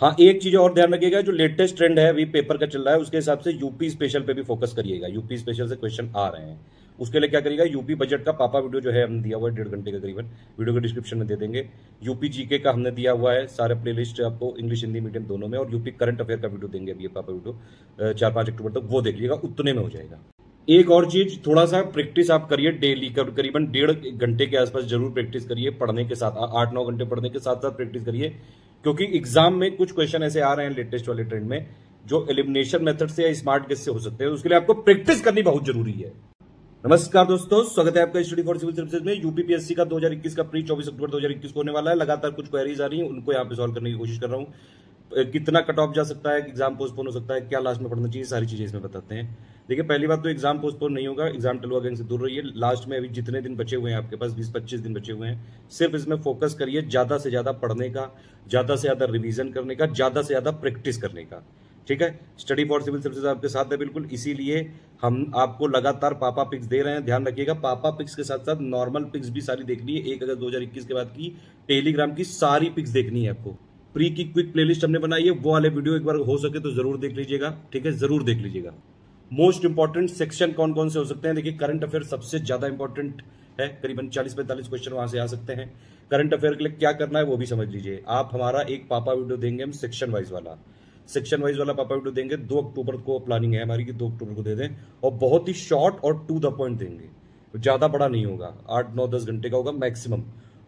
हाँ एक चीज़ और ध्यान रखिएगा, जो लेटेस्ट ट्रेंड है, अभी पेपर का चल रहा है, उसके हिसाब से यूपी स्पेशल पे भी फोकस करिएगा। यूपी स्पेशल से क्वेश्चन आ रहे हैं। उसके लिए क्या करिएगा यूपी बजट का पापा वीडियो जो है, हमने दिया हुआ है डेढ़ घंटे का करीबन। वीडियो के डिस्क्रिप्शन में दे देंगे। यूपी जीके का हमने दिया हुआ है, सारे प्लेलिस्ट आपको इंग्लिश हिंदी मीडियम दोनों में, और यूपी करंट अफेयर का वीडियो देंगे अभी पापा वीडियो चार पाँच अक्टूबर तक वो देख लीजिएगा, उतने में हो जाएगा। एक और चीज़ थोड़ा सा प्रैक्टिस आप करिए डेली करीबन डेढ़ घंटे के आसपास ज़रूर प्रैक्टिस करिए, पढ़ने के साथ आठ नौ घंटे पढ़ने के साथ साथ प्रैक्टिस करिए। क्योंकि एग्ज़ाम में कुछ क्वेश्चन ऐसे आ रहे हैं लेटेस्ट वाले ट्रेंड में, जो एलिमिनेशन मेथड से या स्मार्ट गेस से हो सकते हैं, उसके लिए आपको प्रैक्टिस करनी बहुत ज़रूरी है। नमस्कार दोस्तों, स्वागत है आपका स्टडी फॉर सिविल सर्विसेज़ में। यूपीपीएससी का 2021 का प्री 24 अक्टूबर 2021 को होने वाला है। लगातार कुछ क्वेरीज आ रही हैं, उनको यहाँ पे सॉल्व करने की कोशिश कर रहा हूँ। कितना कट ऑफ़ जा सकता है एग्ज़ाम पोस्टपोन हो सकता है, क्या लास्ट में पढ़ना चाहिए, सारी चीज़ें इसमें बताते हैं। देखिए, पहली बात तो एग्ज़ाम पोस्टपोन नहीं होगा एग्ज़ाम गैंग से दूर रहिए। लास्ट में अभी जितने दिन बचे हुए हैं आपके पास 20-25 दिन बचे हुए हैं, सिर्फ़ इसमें फोकस करिए ज़्यादा से ज़्यादा पढ़ने का, ज़्यादा से ज़्यादा रिविजन करने का, ज़्यादा से ज़्यादा प्रैक्टिस करने का। ठीक है? स्टडी फॉर सिविल सर्विस आपके साथ है बिल्कुल, इसीलिए हम आपको लगातार पापा पिक्स दे रहे हैं। ध्यान रखिएगा, पापा पिक्स के साथ साथ नॉर्मल पिक्स भी सारी देखनी है एक अगस्त 2021 के बाद की टेलीग्राम की सारी पिक्स देखनी है आपको। प्री की क्विक प्लेलिस्ट हमने बनाई है, वो वाले वीडियो एक बार हो सके तो ज़रूर देख लीजिएगा। ठीक है? ज़रूर देख लीजिएगा। मोस्ट इंपॉर्टेंट सेक्शन कौन कौन से हो सकते हैं? देखिए करंट अफेयर सबसे ज़्यादा इंपॉर्टेंट है। करीबन 40 पैंतालीस क्वेश्चन वहाँ से आ सकते हैं। करंट अफेयर के लिए क्या करना है वो भी समझ लीजिए। आप हमारा एक पापा वीडियो देंगे हम सेक्शन वाइज वाला। सेक्शन वाइज वाला पापा वीडियो देंगे, दो अक्टूबर को प्लानिंग है हमारी कि दो अक्टूबर को दे दें और बहुत ही शॉर्ट और टू द पॉइंट देंगे। ज़्यादा बड़ा नहीं होगा। आठ, नौ, दस घंटे का होगा मैक्सिमम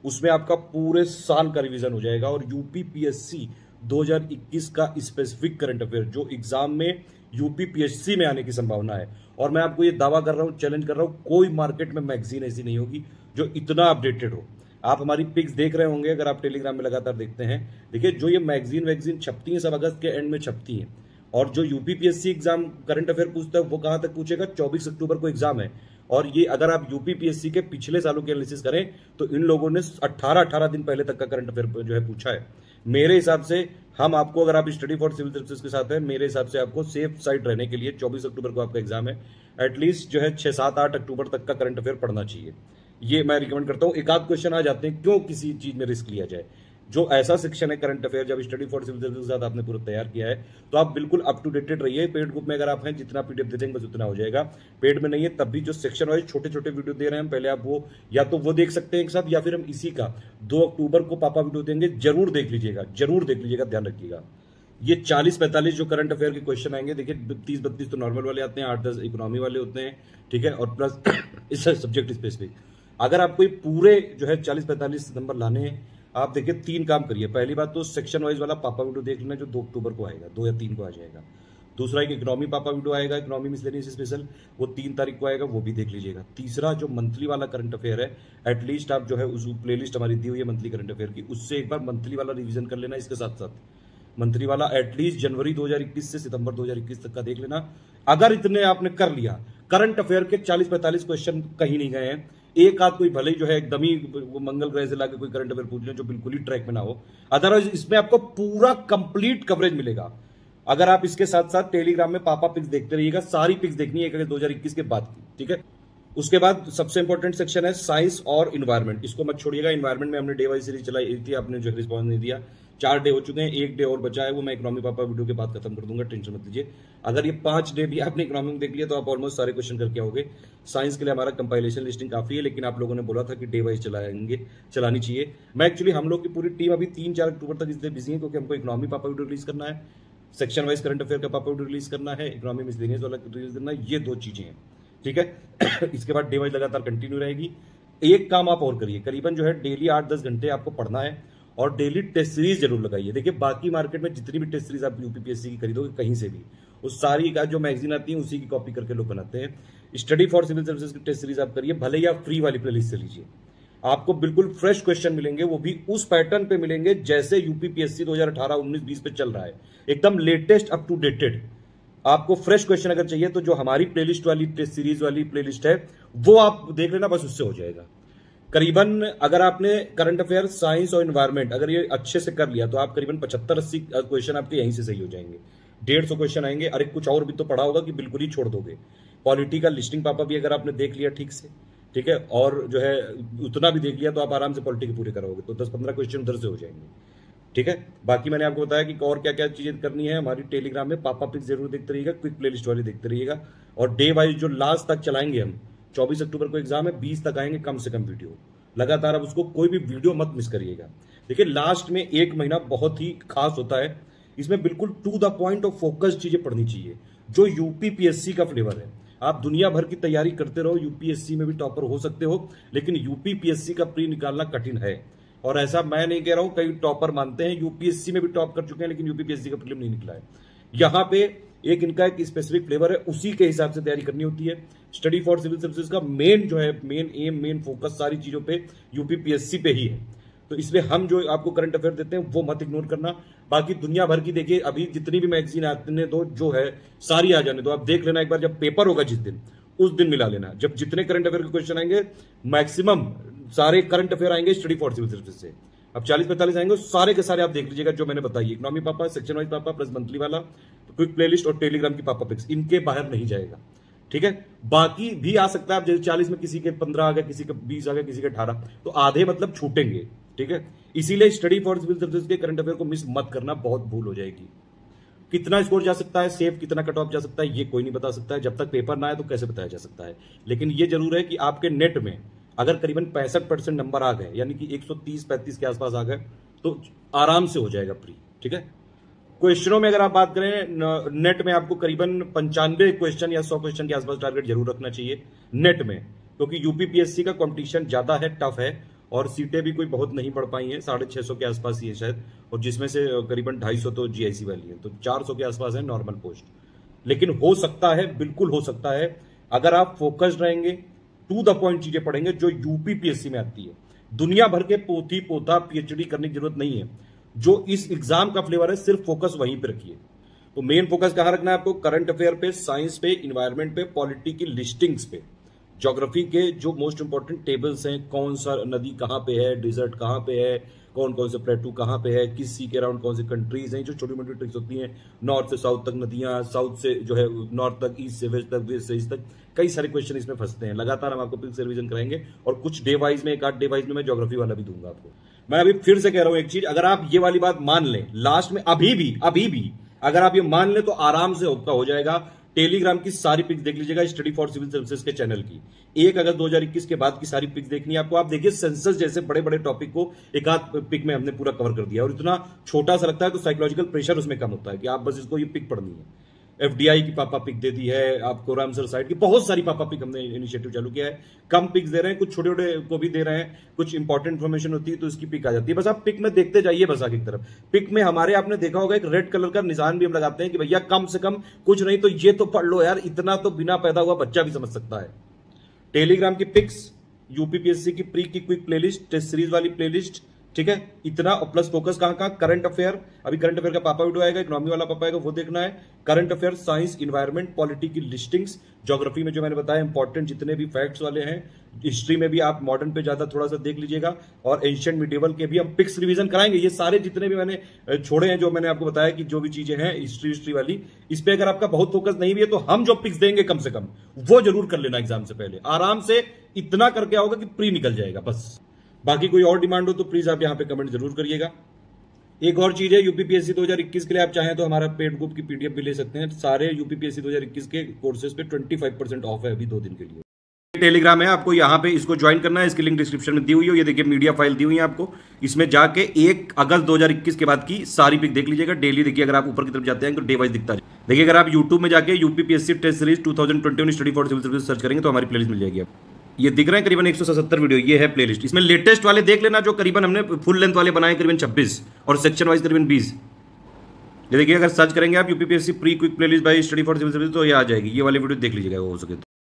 उसमें आपका पूरे साल का रिवीजन हो जाएगा और यूपी पीएससी 2021 का स्पेसिफिक करंट अफेयर जो एग्ज़ाम में यूपी पीएचसी में आने की संभावना है। और मैं आपको ये दावा कर रहा हूँ चैलेंज कर रहा हूँ, कोई मार्केट में मैगजीन ऐसी नहीं होगी जो इतना अपडेटेड हो। आप हमारी पिक्स देख रहे होंगे, अगर आप टेलीग्राम में लगातार देखते हैं। देखिए, जो ये मैगजीन वैगजीन छपती है, सब अगस्त के एंड में छपती है। और जो यूपीपीएससी एग्ज़ाम करंट अफेयर पूछता है, वो कहाँ तक पूछेगा? 24 अक्टूबर को एग्ज़ाम है। और ये अगर आप यूपीपीएससी के पिछले सालों की एनालिसिस करें तो इन लोगों ने 18 18 दिन पहले तक का करंट अफेयर जो है पूछा है। मेरे हिसाब से हम आपको, अगर आप स्टडी फॉर सिविल सर्विस के साथ हैं, मेरे हिसाब से आपको सेफ़ साइड रहने के लिए 24 अक्टूबर को आपका एग्ज़ाम है। एटलीस्ट जो है छह, सात, आठ अक्टूबर तक का करंट अफेयर पढ़ना चाहिए। ये मैं रिकमेंड करता हूँ। एक आध क्वेश्चन आ जाते हैं, क्यों किसी चीज़ में रिस्क लिया जाए? जो ऐसा सेक्शन है करंट अफेयर जब स्टडी फॉर सिविल सर्विस के साथ आपने पूरा तैयार किया है तो आप बिल्कुल अप टू डेटेड रहिए। पेड ग्रुप में अगर आप हैं, जितना पीडीएफ दे देंगे, बस उतना हो जाएगा। पेड में नहीं है, तब भी जो सेक्शन वाइज छोटे छोटे वीडियो दे रहे हैं, पहले आप वो, या तो वो देख सकते हैं एक साथ, या फिर हम इसी का। दो अक्टूबर को पापा वीडियो देंगे, ज़रूर देख लीजिएगा, ज़रूर देख लीजिएगा, ध्यान रखिएगा। ये चालीस पैंतालीस जो करंट अफेयर के क्वेश्चन आएँगे, देखिए तीस बत्तीस तो नॉर्मल वाले आते हैं आठ दस इकोनॉमी वाले होते हैं, ठीक है, और प्लस इस सब्जेक्ट स्पेसिफिक अगर आपको पूरे जो है चालीस पैंतालीस नंबर लाने हैं आप देखिए, तीन काम करिए। पहली बात तो सेक्शन वाइज वाला पापा वीडियो देख लेना जो दो अक्टूबर को आएगा, दो या तीन को आ जाएगा। दूसरा, एक इकोनॉमी पापा वीडियो आएगा इकोनॉमी मिसलेनियस स्पेशल वो तीन तारीख को आएगा, वो भी देख लीजिएगा। तीसरा, जो मंथली वाला करंट अफेयर है एटलीस्ट आप जो है उस प्लेलिस्ट हमारी दी हुई है मंथली करंट अफेयर की, उससे एक बार मंथली वाला रिविजन कर लेना इसके साथ साथ मंथली वाला एटलीस्ट जनवरी 2021 से सितंबर 2021 तक का देख लेना। अगर इतने आपने कर लिया करंट अफेयर के 40-45 क्वेश्चन कहीं नहीं गए हैं। एक आध कोई भले जो है एकदम ही मंगल ग्रह से लाके कोई करंट अफेयर पूछ ले जो बिल्कुल ही ट्रैक में ना हो। अदरवाइज़ इसमें आपको पूरा कंप्लीट कवरेज मिलेगा। अगर आप इसके साथ साथ टेलीग्राम में पापा पिक्स देखते रहिएगा, सारी पिक्स देखनी है दो हज़ार इक्कीस के बाद की, ठीक है? उसके बाद सबसे इंपॉर्टेंट सेक्शन है साइंस और इन्वायरमेंट इसको मत छोड़िएगा इन्वायरमेंट में हमने डे वाइज सीरीज़ चलाई थी आपने जो रिस्पॉन्स नहीं दिया। चार डे हो चुके हैं, एक डे और बचा है, वो मैं इकोनॉमी पापा वीडियो के बाद खत्म कर दूँगा, टेंशन मत लीजिए। अगर ये पाँच डे भी आपने इकोनॉमी देख लिया तो आप ऑलमोस्ट सारे क्वेश्चन करके आओगे। साइंस के लिए हमारा कंपाइलेशन लिस्टिंग काफ़ी है, लेकिन आप लोगों ने बोला था कि डे वाइज चलाएँगे, चलानी चाहिए। मैं एक्चुअली हम लोग की पूरी टीम अभी तीन चार अक्टूबर तक इसलिए बिज़ी है, क्योंकि हमको इकोनॉमी पापा वीडियो रिलीज़ करना है सेक्शन वाइज करंट अफेयर का पापा वीडियो रिलीज़ करना है इकोनॉमी मिसलेनियस वाला रिलीज़ करना ये दो चीज़ें हैं। ठीक है? इसके बाद डे वाइज लगातार कंटिन्यू रहेगी। एक काम आप और करिए, करीबन जो है डेली आठ दस घंटे आपको पढ़ना है। और डेली टेस्ट सीरीज़ ज़रूर लगाइए। देखिए, बाकी मार्केट में जितनी भी टेस्ट सीरीज़ आप यूपीपीएससी की खरीदोगे, कहीं से भी, उस सारी का जो मैगजीन आती है, उसी की कॉपी करके लोग बनाते हैं। स्टडी फॉर सिविल सर्विसेज़ की टेस्ट सीरीज़ आप करिए, भले ही आप फ्री वाली प्लेलिस्ट से लीजिए। आपको बिल्कुल फ्रेश क्वेश्चन मिलेंगे, वो भी उस पैटर्न पे मिलेंगे जैसे यूपीपीएससी 2018 19 20 पे चल रहा है। एकदम लेटेस्ट अप टू डेटेड आपको फ्रेश क्वेश्चन अगर चाहिए तो जो हमारी प्लेलिस्ट वाली सीरीज़ वाली प्लेलिस्ट है, वो आप देख लेना, बस उससे हो जाएगा। करीबन अगर आपने करंट अफेयर साइंस और इन्वायरमेंट अगर ये अच्छे से कर लिया तो आप करीबन पचहत्तर, अस्सी क्वेश्चन आपके यहीं से सही हो जाएँगे। डेढ़ सौ क्वेश्चन आएँगे। अरे कुछ और भी तो पढ़ा होगा कि बिल्कुल ही छोड़ दोगे। पॉलिटी का लिस्टिंग पापा भी अगर आपने देख लिया ठीक से, ठीक है? और जो है, उतना भी देख लिया तो आप आराम से पॉलिटी के पूरे करोगे। तो दस पंद्रह क्वेश्चन उधर से हो जाएँगे। ठीक है? बाकी मैंने आपको बताया कि और क्या क्या चीज़ें करनी है हमारी टेलीग्राम में। पापा पिक ज़रूर देखते रहिएगा क्विक प्लेलिस्ट वाली देखते रहिएगा। और डे वाइज जो लास्ट तक चलाएँगे हम 24 अक्टूबर को एग्ज़ाम है 20 तक आएँगे, कम से कम वीडियो। लगातार अब उसको कोई भी वीडियो मत मिस करिएगा। देखिए, लास्ट में एक महीना बहुत ही खास होता है। इसमें बिल्कुल to the point of focus चीज़ें पढ़नी चाहिए, जो यूपी पीएससी का फ्लेवर है। आप दुनिया भर की तैयारी करते रहो यूपीएससी में भी टॉपर हो सकते हो, लेकिन यूपीपीएससी का प्री निकालना कठिन है। और ऐसा मैं नहीं कह रहा हूँ, कई टॉपर मानते हैं यूपीएससी में भी टॉप कर चुके हैं, लेकिन यूपीपीएससी का प्रीलिम नहीं निकला है। यहाँ पे एक इनका एक स्पेसिफिक फ्लेवर है, उसी के हिसाब से तैयारी करनी होती है। स्टडी फॉर सिविल सर्विसेज़ का मेन जो है मेन एम मेन फोकस सारी चीज़ों पे यूपीपीएससी पे ही है। तो इसमें हम जो आपको करंट अफेयर देते हैं, वो मत इग्नोर करना। बाकी दुनिया भर की देखिए, अभी जितनी भी मैगजीन आने दो, जो है, सारी आ जाने दो। आप देख लेना एक बार, जब पेपर होगा जिस दिन, उस दिन मिला लेना। जब जितने करंट अफेयर के क्वेश्चन आएँगे मैक्सिमम सारे करंट अफेयर आएँगे स्टडी फॉर सिविल सर्विस से। अब चालीस पैंतालीस आएँगे, सारे के सारे आप देख लीजिएगा जो मैंने बताई। इकोनॉमी पापा सेक्शन वाइज पापा प्लस मंथली वाला। क्विक प्लेलिस्ट और टेलीग्राम की पापा पिक्स इनके बाहर नहीं जाएगा। ठीक है? बाकी भी आ सकता है, आप जैसे चालीस में किसी के पंद्रह आ गए, किसी के बीस आ गए, किसी के अठारह तो आधे मतलब छूटेंगे। ठीक है? इसीलिए स्टडी फॉर सिविल सर्विस के करंट अफेयर को मिस मत करना, बहुत भूल हो जाएगी। कितना स्कोर जा सकता है सेफ़ कितना कट ऑफ़ जा सकता है, ये कोई नहीं बता सकता है। जब तक पेपर ना आए तो कैसे बताया जा सकता है? लेकिन ये ज़रूर है कि आपके नेट में अगर करीबन पैंसठ परसेंट नंबर आ गए, यानी कि 130 35 के आसपास आ गए तो आराम से हो जाएगा प्री ठीक है? क्वेश्चनों में अगर आप बात करें नेट में आपको करीबन पंचानवे क्वेश्चन या सौ क्वेश्चन के आसपास टारगेट ज़रूर रखना चाहिए नेट में। क्योंकि यूपीपीएससी का कंपटीशन ज़्यादा है टफ है, और सीटें भी कोई बहुत नहीं पढ़ पाई हैं, साढ़े छह सौ के आसपास ही है शायद, और जिसमें से करीबन ढाई सौ तो जीआईसी वाली है तो चार सौ के आसपास है नॉर्मल पोस्ट लेकिन हो सकता है, बिल्कुल हो सकता है, अगर आप फोकस्ड रहेंगे टू द पॉइंट चीज़ें पढ़ेंगे जो यूपीपीएससी में आती है। दुनिया भर के पोथी पोता पीएचडी करने की ज़रूरत नहीं है। जो इस एग्ज़ाम का फ्लेवर है, सिर्फ़ फोकस वहीं पर रखिए। तो मेन फोकस कहाँ रखना है आपको? करंट अफेयर पे साइंस पे इन्वायरमेंट पे पॉलिटी की लिस्टिंग्स पे। ज्योग्राफी के जो मोस्ट इंपॉर्टेंट टेबल्स हैं, कौन सा नदी कहाँ पे है डिजर्ट कहाँ पे है कौन कौन से प्लेटू कहाँ पे है, किस सी के अराउंड कौन सी कंट्रीज़ हैं, जो छोटी मोटी ट्रिक्स होती हैं नॉर्थ से साउथ तक नदियाँ साउथ से जो है नॉर्थ तक ईस्ट से वेस्ट तक वेस्ट से ईस्ट तक, कई सारे क्वेश्चन इसमें फंसते हैं। लगातार हम आपको पिक्स रिविजन कराएँगे और कुछ डे वाइज में, एक आठ डे वाइज में मैं ज्योग्राफी वाला भी दूँगा आपको। मैं अभी फिर से कह रहा हूँ एक चीज़, अगर आप ये वाली बात मान लें लास्ट में अभी भी अभी भी, अगर आप ये मान लें तो आराम से होता हो जाएगा। टेलीग्राम की सारी पिक्स देख लीजिएगा स्टडी फॉर सिविल सर्विसेज़ के चैनल की। एक अगस्त 2021 के बाद की सारी पिक्स देखनी है आपको, आप देखिए सेंसस जैसे बड़े बड़े टॉपिक को एक आध पिक में हमने पूरा कवर कर दिया। और इतना छोटा सा लगता है तो साइकोलॉजिकल प्रेशर उसमें कम होता है कि आप बस इसको ये पिक पढ़नी है। एफडीआई की पापा पिक दे दी है, आपको रामसर साइड की बहुत सारी पापा पिक हमने इनिशिएटिव चालू किया है। कम पिक्स दे रहे हैं, कुछ छोटे छोटे को भी दे रहे हैं, कुछ इंपॉर्टेंट इन्फॉर्मेशन होती है तो इसकी पिक आ जाती है। बस आप पिक में देखते जाइए बस आगे की तरफ़। पिक में हमारे, आपने देखा होगा, एक रेड कलर का निशान भी हम लगाते हैं कि भैया कम से कम कुछ नहीं तो ये तो पढ़ लो यार, इतना तो बिना पैदा हुआ बच्चा भी समझ सकता है। टेलीग्राम की पिक्स यूपीपीएससी की प्री की क्विक प्लेलिस्ट टेस्ट सीरीज़ वाली प्लेलिस्ट ठीक है? इतना और प्लस फोकस कहाँ कहाँ करंट अफेयर अभी करंट अफेयर का पापा वीडियो आएगा इकोनॉमी वाला पापा आएगा, वो देखना है। Current affair science environment polity की लिस्टिंग्स ज्योग्राफी में जो मैंने बताया इंपॉर्टेंट जितने भी फैक्ट्स वाले हैं हिस्ट्री में भी आप मॉडर्न पे ज़्यादा थोड़ा सा देख लीजिएगा। और एंशियंट मिडिवल के भी हम पिक्स रिवीजन कराएँगे। ये सारे जितने भी मैंने छोड़े हैं, जो मैंने आपको बताया कि जो भी चीज़ें हैं हिस्ट्री हिस्ट्री वाली, इस पे अगर आपका बहुत फोकस नहीं भी है तो हम जो पिक्स देंगे कम से कम, वो ज़रूर कर लेना एग्ज़ाम से पहले। आराम से इतना करके आओगे कि प्री निकल जाएगा, बस। बाकी कोई और डिमांड हो तो प्लीज़ आप यहाँ पे कमेंट ज़रूर करिएगा। एक और चीज़ है यूपीपीएससी 2021 के लिए आप चाहें तो हमारा पेड ग्रुप की पीडीएफ भी ले सकते हैं। सारे यूपीपीएससी 2021 के कोर्सेज पे 25 परसेंट ऑफ़ है अभी दो दिन के लिए। टेलीग्राम है, आपको यहाँ पे इसको ज्वाइन करना है। इसकी लिंक डिस्क्रिप्शन में दी हुई है ये देखिए मीडिया फ़ाइल दी हुई है आपको। इसमें जाके एक अगस्त 2021 के बाद की सारी पिक देख लीजिएगा। डेली देखिए, अगर आप ऊपर की तरफ़ जाते हैं तो डे वाइज दिखता है देखिए, अगर आप यूट्यूब में जाके UPPSC test series two thousand service search करेंगे तो हमारी प्लेलिस्ट मिल जाएगी आपको। ये दिख रहे हैं करीबन एक सौ सत्तर वीडियो, ये है प्लेलिस्ट इसमें लेटेस्ट वाले देख लेना जो करीबन हमने फुल लेंथ वाले बनाए करीबन 26 और सेक्शन वाइज करीबन 20 ये देखिए, अगर सर्च करेंगे आप UPPSC pre quick playlist by study for civil service तो ये आ जाएगी। ये वाली वीडियो देख लीजिएगा हो सके तो।